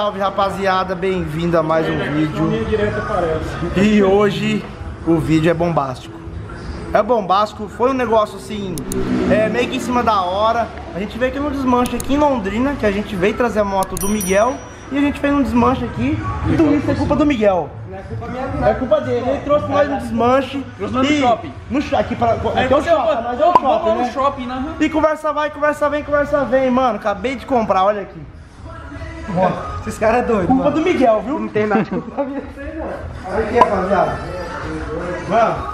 Salve rapaziada, bem-vindo a mais um vídeo. E hoje o vídeo é bombástico. É bombástico, foi um negócio assim, é, meio que em cima da hora. A gente veio aqui no desmanche aqui em Londrina, que a gente veio trazer a moto do Miguel. E a gente fez um desmanche aqui. E tudo isso é culpa do Miguel. Não é culpa dele, ele trouxe nós no desmanche. Trouxe nós no shopping. No shopping. Aqui pra, aqui é o shopping, nós é o vamos shopping, né? shopping, né? E conversa vai, conversa vem, conversa vem, mano. Acabei de comprar, olha aqui. Esses caras é doido, Culpa mano. do Miguel, viu? Não tem nada de culpa minha, sei não. Olha aqui, rapaziada. Mano,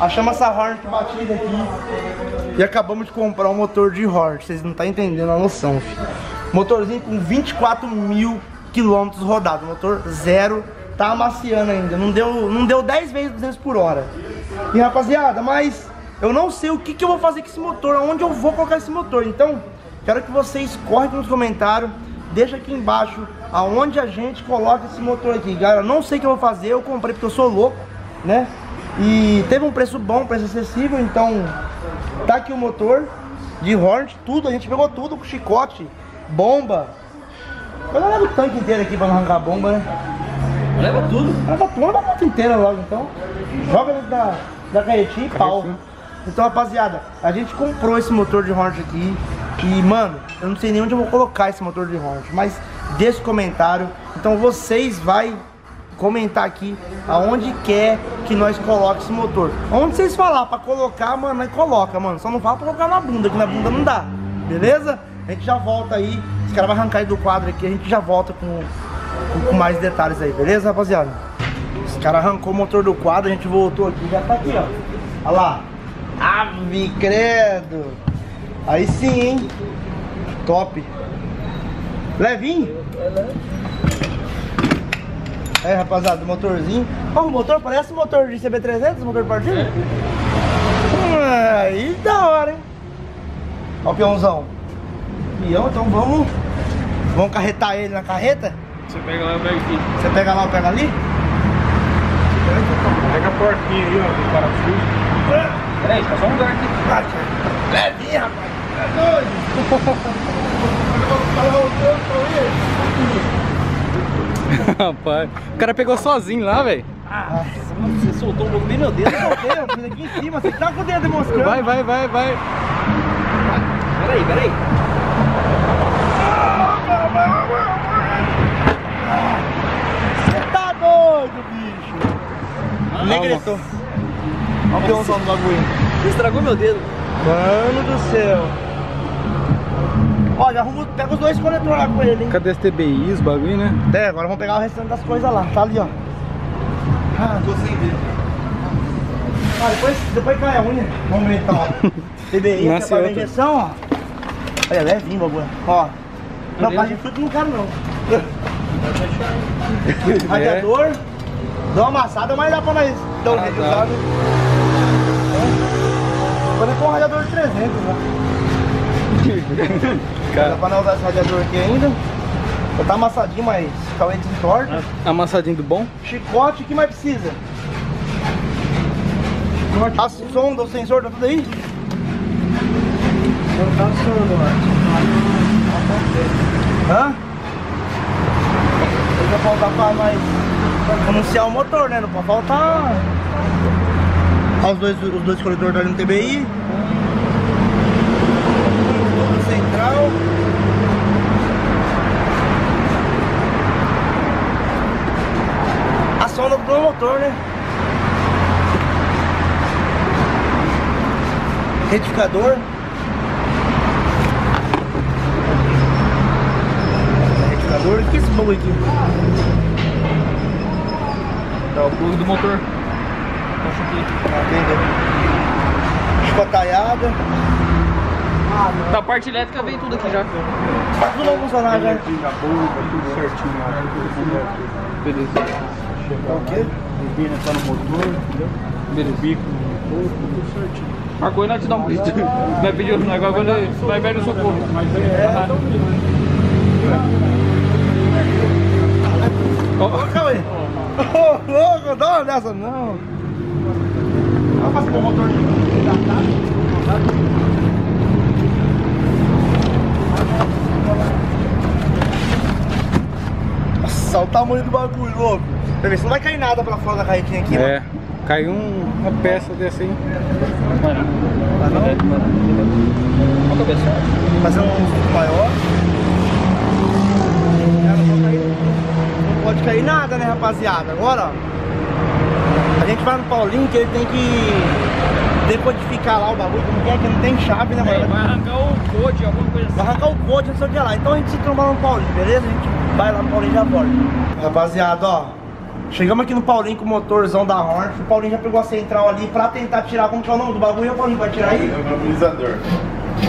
achamos essa Hornet batida aqui e acabamos de comprar um motor de Hornet. Vocês não estão entendendo a noção, filho. Motorzinho com 24 mil quilômetros rodados. Motor zero. Tá amaciando ainda. Não deu, não deu 10 vezes 200 por hora. E rapaziada, mas eu não sei o que, que eu vou fazer com esse motor. Aonde eu vou colocar esse motor. Então, quero que vocês correm nos comentários. Deixa aqui embaixo aonde a gente coloca esse motor aqui, galera. Não sei o que eu vou fazer, eu comprei porque eu sou louco, né? E teve um preço bom, preço acessível, então tá aqui o motor de Hornet, tudo, a gente pegou tudo com chicote, bomba. Não levo o tanque inteiro aqui pra não arrancar a bomba, né? Leva tudo. Leva tudo, leva a moto inteira logo, então. Joga dentro da, da carretinha e pau. Então, rapaziada, a gente comprou esse motor de Hornet aqui. E, mano, eu não sei nem onde eu vou colocar esse motor de Hornet. Mas deixa o comentário. Então, vocês vai comentar aqui aonde quer que nós coloque esse motor. Onde vocês falar pra colocar, mano, nós coloca, mano. Só não fala pra colocar na bunda, que na bunda não dá. Beleza? A gente já volta aí. Esse cara vai arrancar aí do quadro aqui. A gente já volta com, com, com mais detalhes aí, beleza, rapaziada? Esse cara arrancou o motor do quadro, a gente voltou aqui, já tá aqui, ó. Olha lá. Ave credo. Aí sim, hein? Top. Levinho? É, rapaziada, o motorzinho. Ó, o motor parece o motor de CB300, o motor de partida. Hum, Aí da hora, hein? Ó o peãozão. Peão, então vamos... Vamos carretar ele na carreta? Você pega lá, eu pego aqui. Você pega lá, eu pego ali? Pega a porquinha aí, ó, do parafuso. Peraí, tá só um lugar aqui. Levinho, rapaz. Doido. Rapaz, o cara pegou sozinho lá, velho. Ah, você soltou um pouco bem meu dedo, aqui em cima, você tá com o dedo demonstrando. Vai, vai, vai, vai. Peraí, peraí. Você tá doido, bicho. Negretou. Olha o peãozão do bagulho. Você estragou meu dedo. Mano do céu. Olha, arruma, pega os dois conectores lá com ele, hein. Cadê esse TBI, os bagulho, né? É, agora vamos pegar o restante das coisas lá. Tá ali, ó. Ah, tô sem ver. Ah, depois, depois cai a unha. Vamos ver então, ó. TBI, Nasce que é pra injeção, ó. Olha, levinho o bagulho. Ó. Não, parte de fruto não quero não. Radiador. Dá uma amassada, mas dá pra nós dar um Ah, jeito, dá. sabe? Vou levar um radiador de 300, né? Dá pra não usar esse radiador aqui ainda. Já tá amassadinho, mas talvez desentorta. Amassadinho do bom? Chicote, o que mais precisa? A sonda, o sensor, tá tudo aí? Não tá sonando, ó. Hã? Vai faltar pra nós anunciar o motor, né? Não pode faltar. Os dois, os dois coletores ali no Central. A sonda do motor, né? Retificador. Retificador. O que é esse bagulho aqui? Tá o plug do motor. Puxa aqui. Ah, entendeu? Escotaiada. Da parte elétrica vem tudo aqui já. Tudo vai funcionar já. Aqui na boca, tudo certinho. Beleza. O quê? Turbina tá no motor, entendeu? Beleza. Bico no motor, tudo certinho. Marcou e nós te dá um brinde. Vai pedir outro negócio quando vai ver no socorro. Mas é, Ó, Ô, Cauê. Ô, louco, dá uma dessa não. Vamos fazer com o motor tamanho do bagulho, louco. Pra ver se não vai cair nada pra fora da carretinha aqui, mano. É, caiu um- uma peça dessa aí. Olha a cabeça. Fazer um maior. Não pode cair- Não pode cair nada, né, rapaziada? Agora, ó. A gente vai no Paulinho que ele tem que decodificar lá o bagulho, como é que não tem chave, né, É, mano? vai arrancar o code, alguma coisa assim. Vai arrancar o code, não sei o que lá. Então a gente se trombar no Paulinho, beleza? A gente vai lá no Paulinho e já volta. Rapaziada, ó. Chegamos aqui no Paulinho com o motorzão da Hornet. O Paulinho já pegou a central ali pra tentar tirar. Como que é o nome do bagulho? O Paulinho vai tirar aí? É o mobilizador.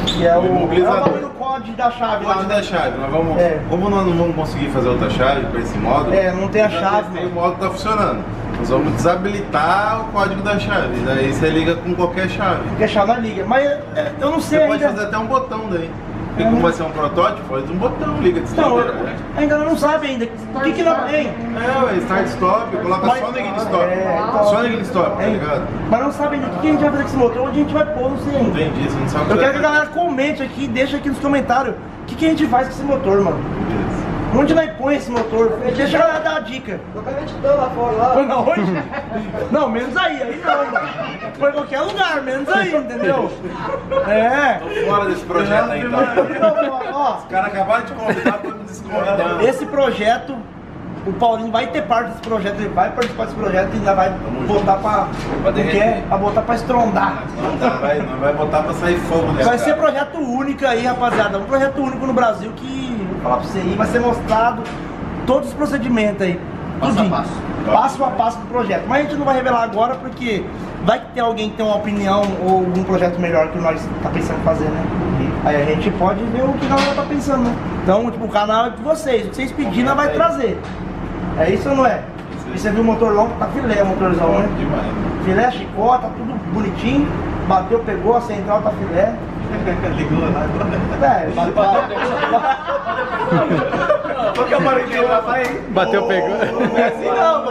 Que é o, é o bagulho código da chave lá. Pode né? dar chave, nós vamos. É. Como nós não vamos conseguir fazer outra chave com esse módulo, É, não tem a chave, mano. O módulo tá funcionando. Nós vamos desabilitar o código da chave. Daí você liga com qualquer chave. A chave não liga. Mas é, eu não sei Você pode ainda. fazer até um botão daí. Porque É. como vai ser um protótipo, faz um botão, liga de eu- ainda não sabe ainda. O que que não tem? É, ué, start stop, coloca Mas- só naquele stop. É, então- Só naquele stop, tá Hein? ligado? Mas não sabe ainda o que que a gente vai fazer com esse motor, onde a gente vai pôr, não sei ainda. Entendi, você não sabe Eu que quero que a galera comente aqui, deixa aqui nos comentários o que, que a gente faz com esse motor, mano. Onde nós põe esse motor? Deixa galera dar a dica. Põe na onde? Não, menos aí, aí não, mano. Põe em qualquer lugar, menos aí, entendeu? É. Fora desse projeto aí, então. Ó, Os caras acabaram de convidar pra me desconvidar. esse projeto, o Paulinho vai ter parte desse projeto, ele vai participar desse projeto e ainda vai botar pra. Pra o que é? Pra botar pra estrondar. Não dá, vai, não vai botar pra sair fogo desse Vai ser cara. projeto único aí, rapaziada. Um projeto único no Brasil que, falar pra você aí, vai ser mostrado todos os procedimentos aí. Passo a tudinho. passo. Passo a passo do projeto. Mas a gente não vai revelar agora porque vai que tem alguém que tem uma opinião ou um projeto melhor que nós tá pensando em fazer, né? Aí a gente pode ver o que a galera tá pensando, né? Então, tipo, o canal é de vocês. O que vocês pedirem, nós vai trazer. É isso ou não é? E você viu o motor longo, tá filé o motorzão, né? Demais. Filé, chicota, tudo bonitinho. Bateu, pegou, a central tá filé. Ligou lá. É, bateu. Porque o Marinho vai Bateu, pegou. Não é assim não, o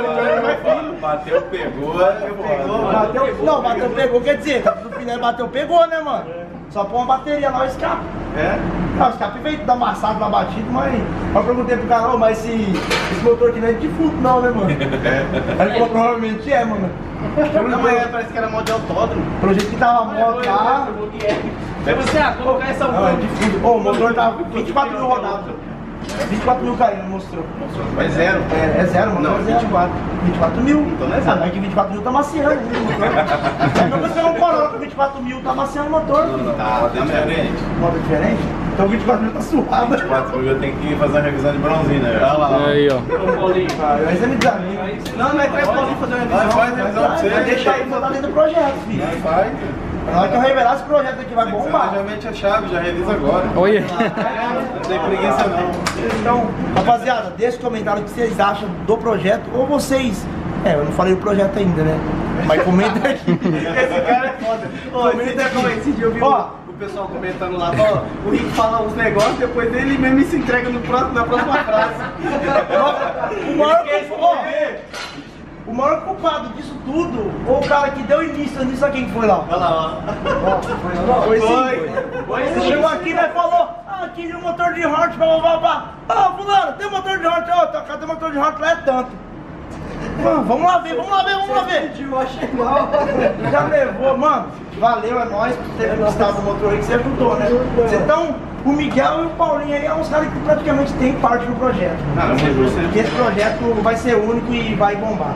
fino. Bateu, pegou, pegou. Bateu, não, bateu, pegou, quer dizer, tá tudo filé, bateu, pegou, né, mano? Só pôr uma bateria lá, o escape. É? Não, o escape veio da amassado, da batido, mas eu perguntei pro cara, "Ô, mas esse, esse motor aqui não é de defunto não, né, mano? Aí ele falou, provavelmente é, mano. Não, mas parece que era modo de autódromo. Pelo jeito que tava a moto lá, Aí você, ah, colocar essa não, é defunto. Ô, o motor tá 24 mil rodados. 24 mil caindo, mostrou. Mas zero. É, é zero, mano. Não, é zero. 24. 24 mil. Então não é zero. Ah, mas que 24 mil tá maciando motor. Então você não com 24 mil, tá maciando o motor. Tá, tá diferente. Moto diferente? Então 24 mil tá suado. 4 mil eu tenho que fazer uma revisão de bronzina. Olha lá. Aí, ó. Ô, Paulinho. Aí você me desanima. Não, não é traz Paulinho fazer uma Vai, revisão. faz revisão pra você. Vai deixar aí botar dentro do projeto, filho. Vai. Na hora que eu revelar esse projeto aqui vai bombar. já mete a chave, já revisa agora. Olha. Não tem preguiça não. Então, rapaziada, deixa os comentários o que vocês acham do projeto. Ou vocês. É, eu não falei o projeto ainda, né? Mas comenta aqui. Esse cara é foda. Ô, esse, dia, como esse dia eu vi Ó. o, o pessoal comentando lá, ó, o Rick fala uns negócios, depois ele mesmo se entrega no próximo, na próxima frase. O maior, ó, o maior culpado disso tudo, ou o cara que deu início nisso, quem foi lá? Olha lá, ó. Foi. Foi. Foi Você chegou aqui né, e falou, ah, queria um motor de Hort, blá blá blá. Ah, fulano, tem motor de Hort, ó, tá, cadê o motor de Hort lá é tanto. Mano, vamos lá ver, vamos lá ver, vamos lá ver. Pediu, achei mal. Já levou, mano. Valeu, é nóis por ter gostado do motor aí que você ajudou, né? Então, o Miguel e o Paulinho aí é uns caras que praticamente têm parte no projeto. Não, 100%. Porque esse projeto vai ser único e vai bombar.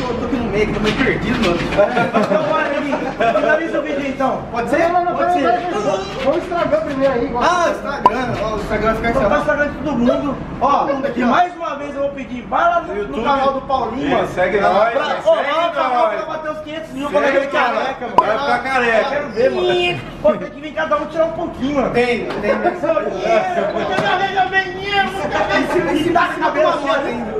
Eu tô, tô aqui no meio, tô meio perdido, mano. Então vai, Neguinho. Finaliza o vídeo então. Pode ser? Não, não, não, Pode ser. Vamos estragar primeiro aí. igual- Ah, Instagram. Ó, o Instagram vai ficar tá aqui, estragando de todo mundo. Ó, mundo aqui, ó. mais uma vez eu vou pedir, vai lá no, no canal do Paulinho, mano. segue nós, Pra, segue lá no canal pra bater os 500 mil, Segue quando ele nós. careca, mano. Vai ficar careca. Eu Quero ver, mano. Pô, tem que vir cada um tirar um pouquinho, mano. Tem, tem. Em Tá com uma moto ainda.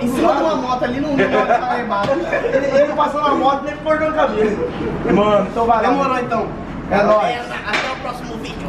Em cima de uma moto ali no no Aremado. Ele, ele passou na moto e ele cortou o cabelo. Mano, então valeu. Demorou então. É nóis. Até o próximo vídeo.